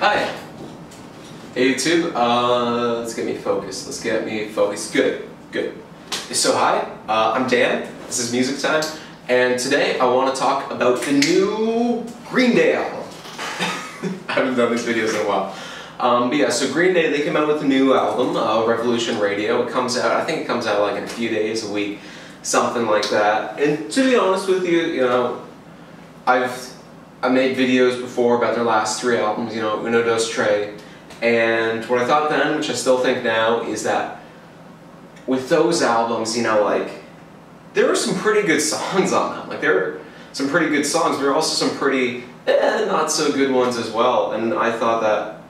Hi. Hey YouTube, uh, let's get me focused. Let's get me focused. Good, good. So hi, uh, I'm Dan. This is Music Time, and today I want to talk about the new Green Day album. I haven't done these videos in a while. Um, but yeah, so Green Day, they came out with a new album, uh, Revolution Radio. It comes out, I think it comes out like in a few days, a week, something like that. And to be honest with you, you know, I've I made videos before about their last three albums, you know, Uno Dos Tres, and what I thought then, which I still think now, is that with those albums, you know, like, there were some pretty good songs on them. Like, there were some pretty good songs, but there were also some pretty, eh, not so good ones as well, and I thought that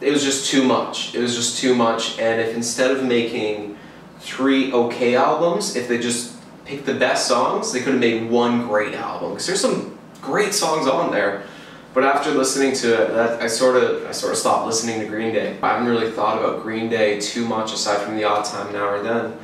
it was just too much. It was just too much, and if instead of making three okay albums, if they just picked the best songs, they could have made one great album. Because there's some great songs on there. But after listening to it, that, I sort of I sort of stopped listening to Green Day. I haven't really thought about Green Day too much aside from the odd time now or then.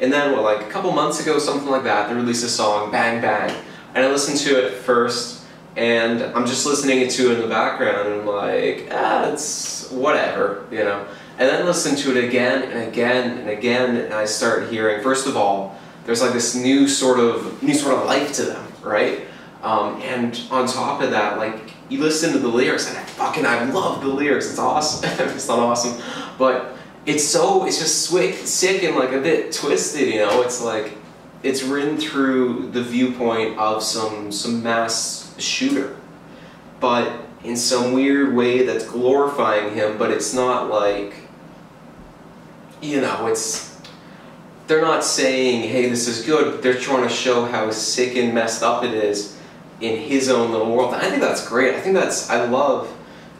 And then, well, like a couple months ago, something like that, they released a song, Bang Bang. And I listened to it first, and I'm just listening to it in the background, and I'm like, ah, it's whatever, you know. And then listen to it again and again and again, and I start hearing, first of all, there's like this new sort of new sort of life to them, right? Um, and on top of that, like you listen to the lyrics, and I fucking I love the lyrics. It's awesome. it's not awesome, but it's so it's just sick, sick and like a bit twisted. You know, it's like it's written through the viewpoint of some some mass shooter, but in some weird way that's glorifying him. But it's not like you know, it's they're not saying, hey, this is good, but they're trying to show how sick and messed up it is in his own little world. I think that's great. I think that's, I love,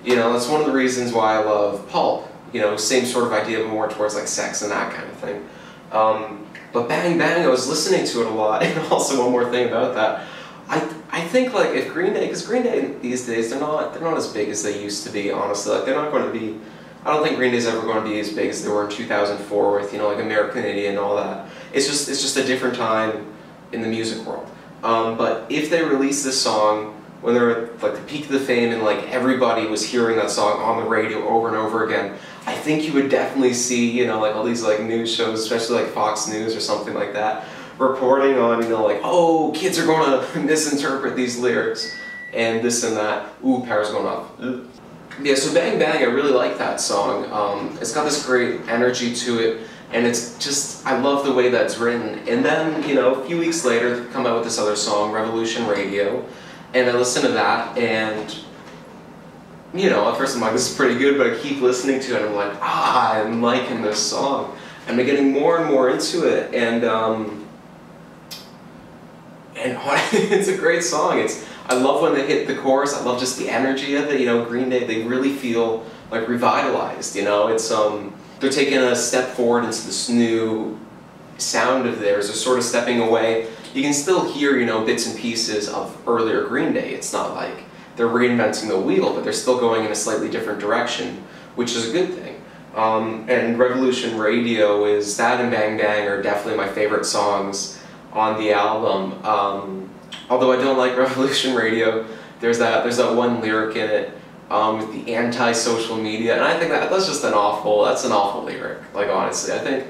you know, that's one of the reasons why I love Pulp. You know, same sort of idea, but more towards like sex and that kind of thing. Um, but Bang Bang, I was listening to it a lot. And also one more thing about that, I, I think like if Green Day, because Green Day these days, they're not, they're not as big as they used to be, honestly. Like they're not going to be, I don't think Green Day's ever going to be as big as they were in 2004 with, you know, like American Idiot and all that. It's just, it's just a different time in the music world. Um, but if they release this song when they're at like the peak of the fame and like everybody was hearing that song on the radio over and over again, I think you would definitely see, you know, like all these like news shows, especially like Fox News or something like that, reporting on, you know, like, oh, kids are going to misinterpret these lyrics and this and that. Ooh, power's going up. Yeah, so Bang Bang, I really like that song. Um, it's got this great energy to it and it's just I love the way that's written. And then you know a few weeks later, they come out with this other song, Revolution Radio, and I listen to that, and you know at first I'm like this is pretty good, but I keep listening to it, and I'm like ah I'm liking this song, and I'm getting more and more into it, and um, and it's a great song. It's I love when they hit the chorus. I love just the energy of it. You know, Green Day they really feel like revitalized. You know, it's um they're taking a step forward into this new sound of theirs. They're sort of stepping away. You can still hear, you know, bits and pieces of earlier Green Day. It's not like they're reinventing the wheel, but they're still going in a slightly different direction, which is a good thing. Um, and Revolution Radio is, that and Bang Bang are definitely my favorite songs on the album. Um, although I don't like Revolution Radio, there's that, there's that one lyric in it um, with the anti-social media, and I think that that's just an awful, that's an awful lyric, like honestly, I think,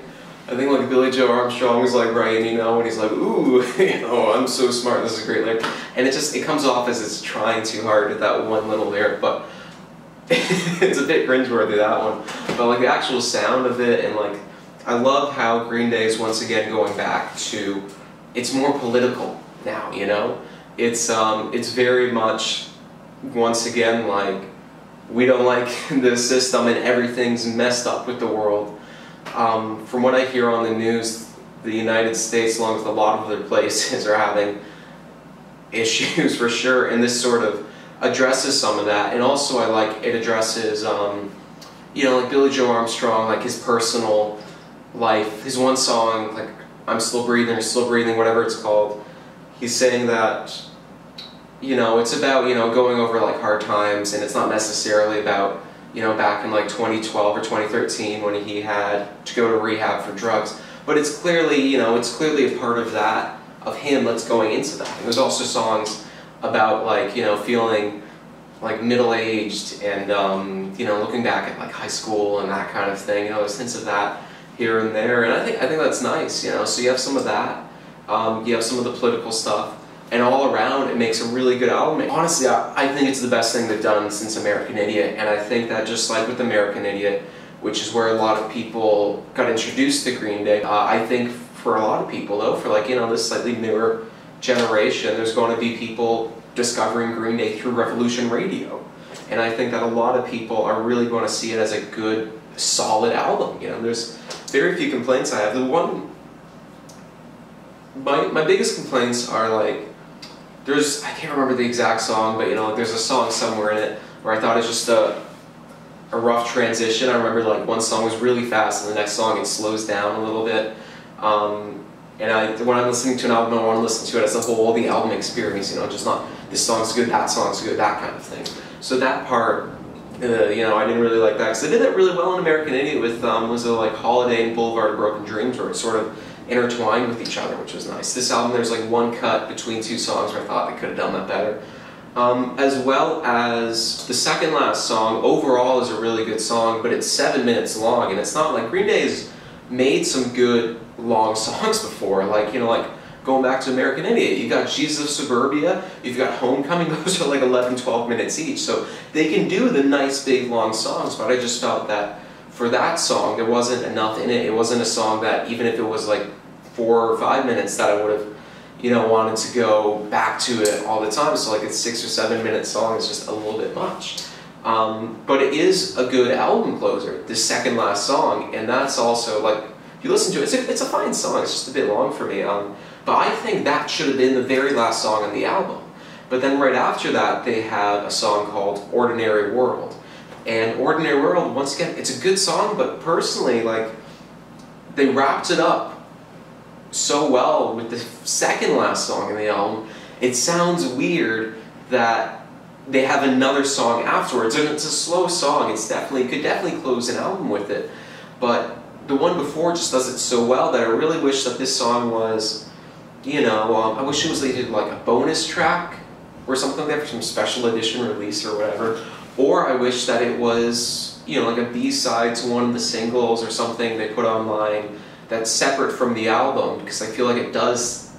I think like Billie Joe Armstrong is like writing, you know, when he's like, ooh, you know, I'm so smart, this is a great lyric, and it just, it comes off as it's trying too hard with that one little lyric, but it's a bit cringeworthy, that one, but like the actual sound of it, and like, I love how Green Day is once again going back to, it's more political now, you know, it's, um, it's very much once again, like, we don't like the system and everything's messed up with the world. Um, from what I hear on the news, the United States, along with a lot of other places, are having issues for sure, and this sort of addresses some of that. And also, I like it addresses, um, you know, like Billie Joe Armstrong, like his personal life. His one song, like I'm Still Breathing or Still Breathing, whatever it's called, he's saying that you know, it's about, you know, going over like hard times and it's not necessarily about, you know, back in like 2012 or 2013 when he had to go to rehab for drugs. But it's clearly, you know, it's clearly a part of that, of him that's going into that. And there's also songs about like, you know, feeling like middle-aged and um, you know looking back at like high school and that kind of thing. You know, there's hints of that here and there, and I think I think that's nice. You know, so you have some of that. Um, you have some of the political stuff, and all around it makes a really good album. Honestly, I, I think it's the best thing they've done since American Idiot, and I think that just like with American Idiot, which is where a lot of people got introduced to Green Day, uh, I think for a lot of people though, for like you know this slightly newer generation, there's going to be people discovering Green Day through Revolution Radio. And I think that a lot of people are really going to see it as a good, solid album. You know, there's very few complaints I have. The one, my, my biggest complaints are like, there's, I can't remember the exact song, but you know, there's a song somewhere in it where I thought it's just a, a rough transition. I remember like one song was really fast and the next song it slows down a little bit. Um, and I, when I'm listening to an album, I want to listen to it as a whole, the album experience, you know, just not this song's good, that song's good, that kind of thing. So that part, uh, you know, I didn't really like that because they did that really well in American Idiot with um, was it like Holiday and Boulevard of Broken Dreams, where it sort of intertwined with each other, which was nice. This album, there's like one cut between two songs where I thought they could have done that better. Um, as well as the second last song, overall is a really good song, but it's seven minutes long, and it's not like Green Day has made some good long songs before, like, you know, like going back to American Idiot, you got Jesus of Suburbia, you've got Homecoming, those are like 11, 12 minutes each, so they can do the nice big long songs, but I just felt that for that song, there wasn't enough in it, it wasn't a song that, even if it was like four or five minutes, that I would have, you know, wanted to go back to it all the time, so like a six or seven minute song is just a little bit much. Um, but it is a good album closer, the second last song, and that's also like, if you listen to it, it's a, it's a fine song, it's just a bit long for me. Um, but I think that should have been the very last song on the album. But then right after that, they have a song called Ordinary World. And Ordinary World, once again, it's a good song, but personally, like, they wrapped it up so well with the second last song in the album. It sounds weird that they have another song afterwards. And it's a slow song. It's definitely could definitely close an album with it. But the one before just does it so well that I really wish that this song was you know, um, I wish it was like a bonus track or something like that for some special edition release or whatever. Or I wish that it was, you know, like a B-side to one of the singles or something they put online that's separate from the album because I feel like it does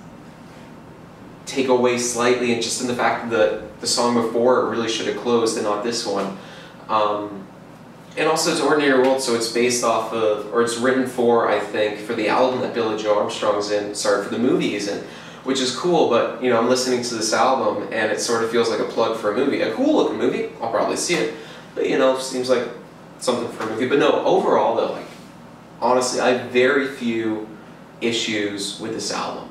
take away slightly and just in the fact that the song before it really should have closed and not this one. Um, and also it's Ordinary World, so it's based off of, or it's written for, I think, for the album that Billie Joe Armstrong's in, sorry, for the movies, and which is cool, but, you know, I'm listening to this album, and it sort of feels like a plug for a movie. A cool looking movie, I'll probably see it, but, you know, seems like something for a movie. But no, overall, though, like, honestly, I have very few issues with this album.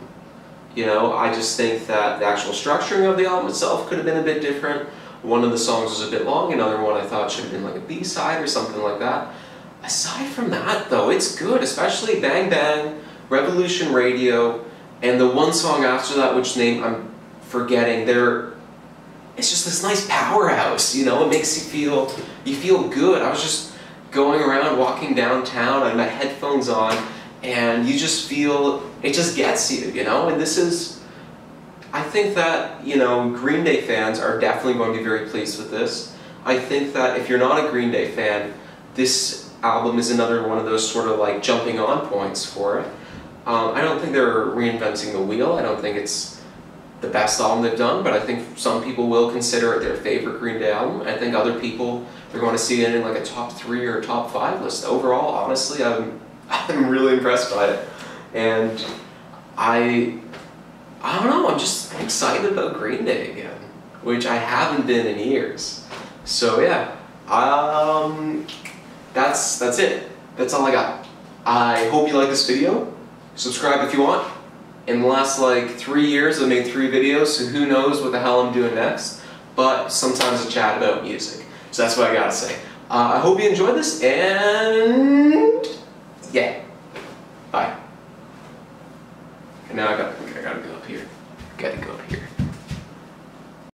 You know, I just think that the actual structuring of the album itself could have been a bit different. One of the songs was a bit long, another one I thought should have been like a B-side or something like that. Aside from that, though, it's good, especially Bang Bang, Revolution Radio, and the one song after that, which name I'm forgetting, they're, it's just this nice powerhouse, you know? It makes you feel, you feel good. I was just going around, walking downtown, I had my headphones on, and you just feel, it just gets you, you know? And this is, I think that, you know, Green Day fans are definitely going to be very pleased with this. I think that if you're not a Green Day fan, this album is another one of those sort of like jumping on points for it. Um, I don't think they're reinventing the wheel. I don't think it's the best album they've done, but I think some people will consider it their favorite Green Day album. I think other people, they're going to see it in like a top three or top five list. Overall, honestly, I'm, I'm really impressed by it. And I I don't know, I'm just excited about Green Day again, which I haven't been in years. So yeah, um, that's, that's it. That's all I got. I hope you like this video. Subscribe if you want. In the last like three years I've made three videos, so who knows what the hell I'm doing next. But sometimes I chat about music. So that's what I gotta say. Uh, I hope you enjoyed this, and yeah, bye. And now I gotta, I gotta go up here. Gotta go up here.